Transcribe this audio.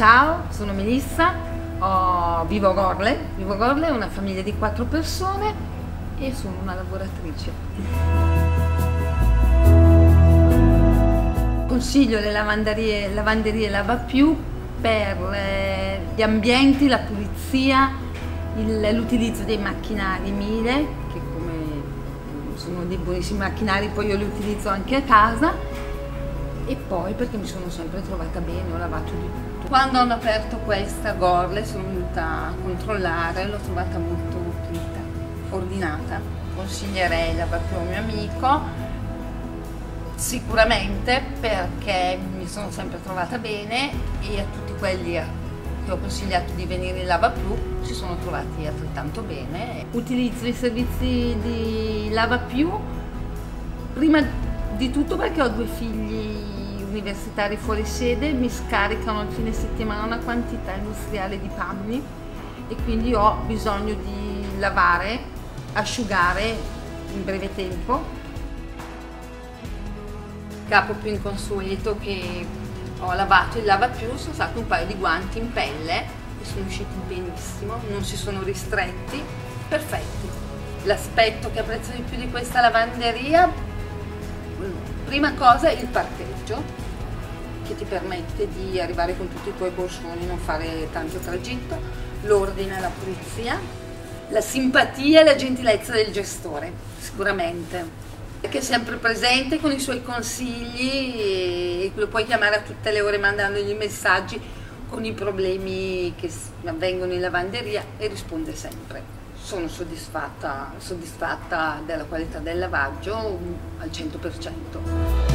Ciao, sono Melissa, ho- vivo a Gorle, vivo a Gorle, è una famiglia di quattro persone e sono una lavoratrice. Consiglio le lavanderie, lavanderie Lava Più per eh, gli ambienti, la pulizia, il- l'utilizzo dei macchinari Miele, che come sono dei buonissimi macchinari, poi io li utilizzo anche a casa e poi perché mi sono sempre trovata bene, ho lavato di tutto. Quando hanno aperto questa Gorle sono venuta a controllare, l'ho trovata molto pulita, ordinata. Consiglierei la un mio amico, sicuramente perché mi sono sempre trovata bene e a tutti quelli che ho consigliato di venire in Lava Più si sono trovati altrettanto bene. Utilizzo i servizi di Lava Più prima di tutto perché ho due figli universitari fuori sede, mi scaricano il fine settimana una quantità industriale di panni e quindi ho bisogno di lavare, asciugare in breve tempo. Capo più inconsueto che ho lavato il lava più sono stati un paio di guanti in pelle che sono usciti benissimo, non si sono ristretti, perfetti. L'aspetto che apprezzo di più di questa lavanderia prima cosa il parcheggio che ti permette di arrivare con tutti i tuoi borsoni, non fare tanto tragitto, l'ordine e la pulizia, la simpatia e la gentilezza del gestore, sicuramente. Che è sempre presente con i suoi consigli lo puoi chiamare a tutte le ore mandandogli messaggi con i problemi che avvengono in lavanderia e risponde sempre. Sono soddisfatta, soddisfatta della qualità del lavaggio al 100%.